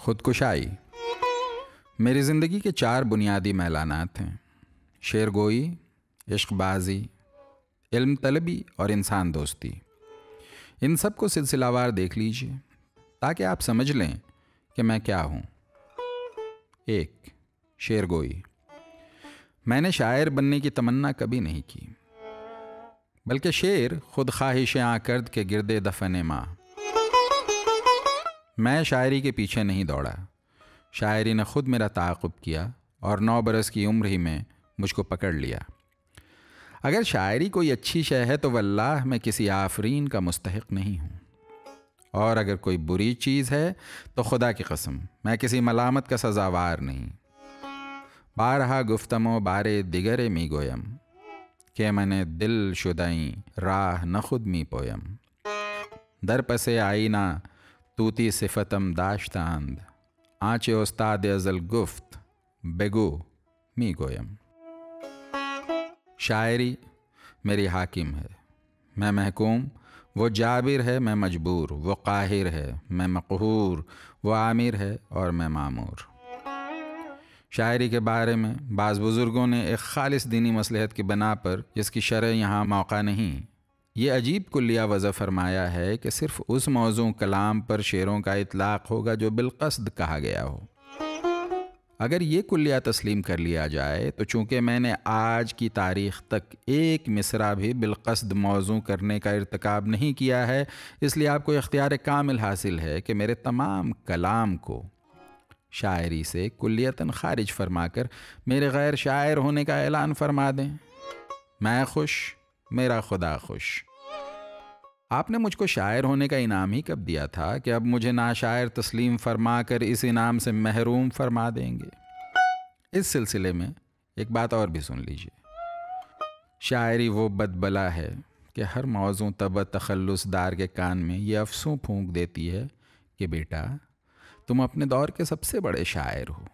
खुदकुशाई। मेरी ज़िंदगी के चार बुनियादी मैलानात हैं। शेर गोई इश्कबाजी, इल्म तलबी और इंसान दोस्ती। इन सबको सिलसिलावार देख लीजिए, ताकि आप समझ लें कि मैं क्या हूँ। एक शेर गोई मैंने शायर बनने की तमन्ना कभी नहीं की, बल्कि शेर खुद ख्वाहिश आकर्द के गिरदे दफन माँ मैं शायरी के पीछे नहीं दौड़ा। शायरी ने खुद मेरा ताक़ुब किया और नौ बरस की उम्र ही में मुझको पकड़ लिया। अगर शायरी कोई अच्छी शय है तो वल्लाह मैं किसी आफरीन का मुस्तक नहीं हूँ। और अगर कोई बुरी चीज़ है तो खुदा की कसम, मैं किसी मलामत का सजावार नहीं। बारहा गुफ्तमो बारे दिगरे मी गोयम, के मैंने दिल शुदाई राह न खुद मी पोयम। दर पसे आई ना तूती सिफतम दाश्तांद आँचे उस्ताद अजल गुफ्त, बेगो, मी गोयम। शायरी, मेरी हाकिम है। मैं महकूम, वो जाबिर है, मैं मजबूर। वो काहिर है, मैं मकहूर। वो आमिर है और मैं मामूर। शायरी के बारे में बाज़ बुज़ुर्गों ने एक ख़ालिस दीनी मसलहत की बना पर जिसकी शरह यहाँ मौका नहीं। ये अजीब कुल्लिया वज़ा फरमाया है कि सिर्फ़ उस मौजू कलाम पर शेरों का इतलाक़ होगा जो बिलकसद कहा गया हो। अगर ये कुल्लिया तस्लीम कर लिया जाए तो चूँकि मैंने आज की तारीख़ तक एक मिसरा भी बिलकसद मौजू करने का इरतकब नहीं किया है, इसलिए आपको इख्तियार कामिल हासिल है कि मेरे तमाम कलाम को शायरी से कुल्लियतन खारिज फरमा कर मेरे गैर शायर होने का ऐलान फरमा दें। मैं खुश, मेरा खुदा खुश। आपने मुझको शायर होने का इनाम ही कब दिया था कि अब मुझे ना शायर तस्लीम फरमा कर इस इनाम से महरूम फरमा देंगे? इस सिलसिले में एक बात और भी सुन लीजिए। शायरी वो बदबला है कि हर मौजू तब तखलुसदार के कान में ये अफसों फूंक देती है कि बेटा, तुम अपने दौर के सबसे बड़े शायर हो।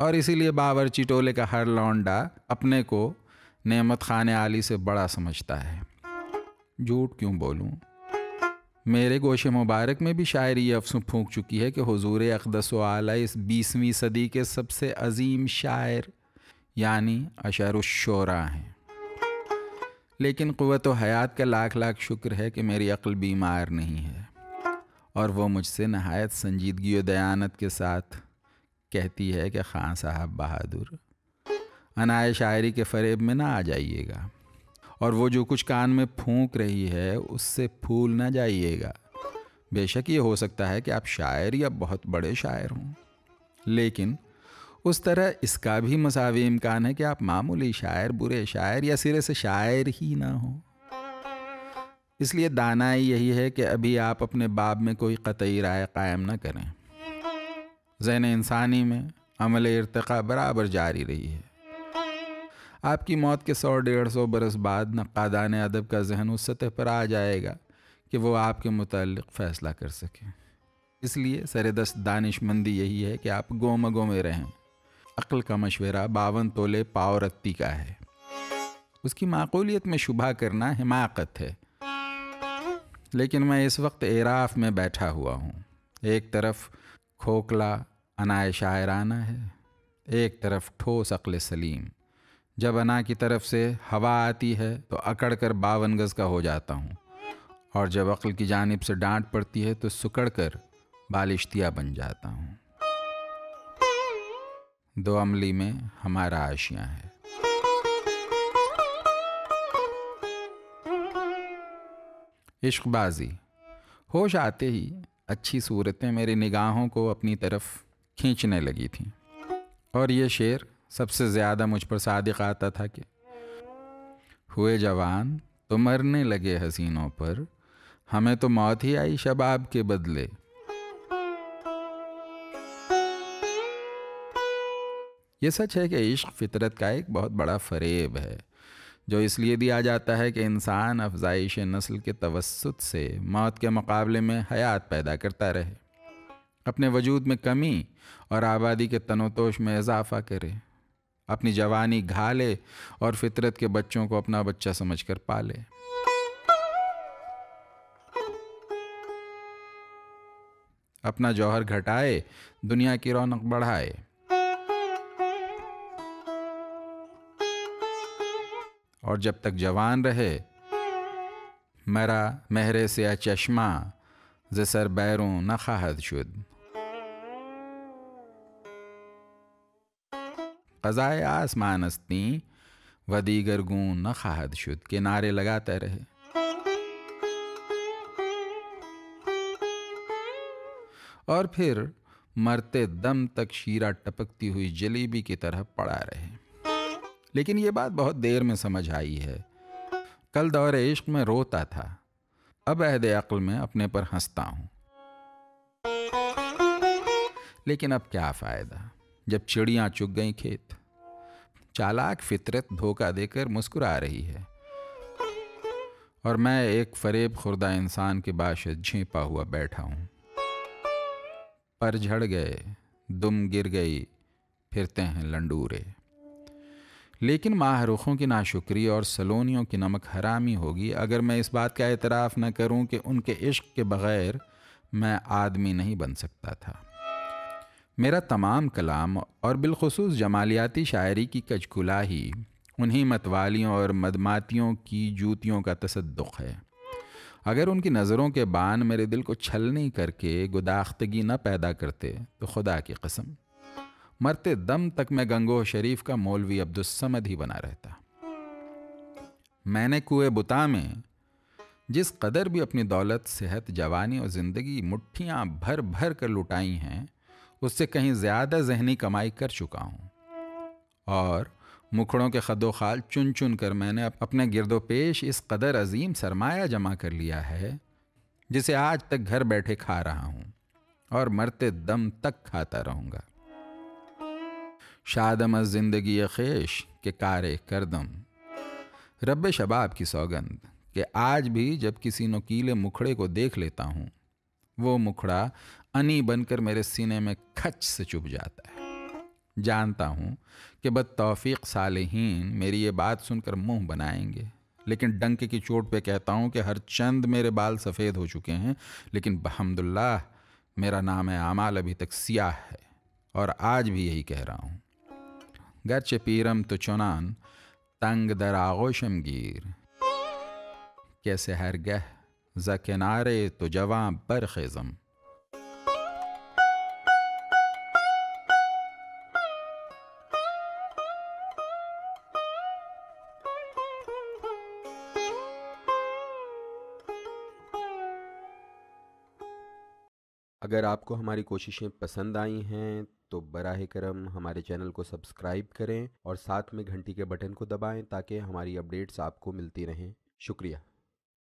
और इसीलिए बावरची टोले का हर लौंडा अपने को नेमत खान आली से बड़ा समझता है। झूठ क्यों बोलूँ? मेरे गोशे मुबारक में भी शायरी अफसों फूक चुकी है कि हजूर अकदस आला इस बीसवीं सदी के सबसे अजीम शायर, यानी अशर अशरुशरा हैं। लेकिन क़वत हयात का लाख लाख शुक्र है कि मेरी अक्ल बीमार नहीं है, और वो मुझसे नहायत संजीदगी दयानत के साथ कहती है कि खान साहब बहादुर अनाय शायरी के फरेब में ना आ जाइएगा। और वो जो कुछ कान में फूंक रही है, उससे फूल ना जाइएगा। बेशक ये हो सकता है कि आप शायर या बहुत बड़े शायर हों। लेकिन उस तरह इसका भी मसावी इम्कान है कि आप मामूली शायर, बुरे शायर या सिरे से शायर ही ना हो। इसलिए दानाई यही है कि अभी आप अपने बाब में कोई कतई राय कायम ना करें। जैन इंसानी में अमल इरतका बराबर जारी रही है। आपकी मौत के सौ डेढ़ सौ बरस बाद नक्कादान अदब का जहन उस सतह पर आ जाएगा कि वो आपके मुतल फ़ैसला कर सकें। इसलिए सरदस्त दानिशमंदी यही है कि आप गोमगो में रहें। अक्ल का मशवरा बावन तोले पावरत्ती का है। उसकी माकूलियत में शुभा करना हिमाकत है। लेकिन मैं इस वक्त एराफ में बैठा हुआ हूँ। एक तरफ़ खोखला अनाय शायराना है। एक तरफ़ ठोस अक्ल सलीम। जब अना की तरफ़ से हवा आती है तो अकड़ कर बावन गज़ का हो जाता हूँ। और जब अक्ल की जानब से डांट पड़ती है तो सुकड़ कर बालिश्तिया बन जाता हूँ। दो अमली में हमारा आशियाँ है। इश्कबाजी। होश आते ही अच्छी सूरतें मेरी निगाहों को अपनी तरफ़ खींचने लगी थीं। और ये शेर सबसे ज़्यादा मुझ पर सादिक आता था कि, हुए जवान तो मरने लगे हसीनों पर, हमें तो मौत ही आई शबाब के बदले। ये सच है कि इश्क फितरत का एक बहुत बड़ा फरेब है, जो इसलिए दिया जाता है कि इंसान अफजाइश नस्ल के तवसत से मौत के मुकाबले में हयात पैदा करता रहे, अपने वजूद में कमी और आबादी के तनोतोश में इजाफा करे। अपनी जवानी घा ले और फितरत के बच्चों को अपना बच्चा समझकर पाले। अपना जौहर घटाए, दुनिया की रौनक बढ़ाए। और जब तक जवान रहे, मरा महरे से चश्मा जसर बैरों न खाहद शुद क़ज़ाए आसमानस्ती व दीगर गूँ न खाहद शुद के नारे लगाते रहे। और फिर मरते दम तक शीरा टपकती हुई जलेबी की तरह पड़ा रहे। लेकिन ये बात बहुत देर में समझ आई है। कल दौर इश्क में रोता था। अब अहद अक्ल में अपने पर हंसता हूँ। लेकिन अब क्या फ़ायदा? जब चिड़ियाँ चुग गई खेत। चालाक फितरत धोखा देकर मुस्कुरा रही है। और मैं एक फरेब खुर्दा इंसान के बाशत झेपा हुआ बैठा हूँ। पर झड़ गए, दुम गिर गई, फिरते हैं लंडूरे। लेकिन माहरूखों की नाशुक्री और सलोनियों की नमक हरामी होगी, अगर मैं इस बात का एतराफ़ न करूँ कि उनके इश्क के बग़ैर मैं आदमी नहीं बन सकता था। मेरा तमाम कलाम और बिलखसूस जमालियाती शायरी की कचकुलाही उन्हीं मतवालियों और मदमातियों की जूतियों का तसदुक़ है। अगर उनकी नज़रों के बान मेरे दिल को छलनी करके गुदाख्तगी न पैदा करते तो खुदा की कसम, मरते दम तक मैं गंगोह शरीफ का मौलवी अब्दुलसमद ही बना रहता। मैंने कुएँ बुता में, जिस कदर भी अपनी दौलत, सेहत, जवानी और ज़िंदगी मुट्ठियाँ भर भर कर लुटाई हैं उससे कहीं ज़्यादा जहनी कमाई कर चुका हूँ। और मुखड़ों के खदो खाल चुन चुन कर मैंने अपने गिरदो पेश इस कदर अजीम सरमाया जमा कर लिया है, जिसे आज तक घर बैठे खा रहा हूँ और मरते दम तक खाता रहूँगा। शादम ज़िंदगी खेश के कारे करदम। रब शबाब की सौगंध कि आज भी जब किसी नुकीले मुखड़े को देख लेता हूँ, वो मुखड़ा अनी बनकर मेरे सीने में खच से चुभ जाता है। जानता हूँ कि बद तौफीक सालहीन मेरी ये बात सुनकर मुँह बनाएँगे, लेकिन डंके की चोट पे कहता हूँ कि हर चंद मेरे बाल सफ़ेद हो चुके हैं, लेकिन बहमदुल्ला मेरा नाम है आमाल अभी तक सियाह है, और आज भी यही कह रहा हूँ। गरचे पीरम तो चुनान, तंग दर आगोशम गिर कैसे हर गह, ज किनारे तो जवां बरखेज़म अगर आपको हमारी कोशिशें पसंद आई हैं तो बराह करम हमारे चैनल को सब्सक्राइब करें और साथ में घंटी के बटन को दबाएँ ताकि हमारी अपडेट्स आपको मिलती रहें। शुक्रिया।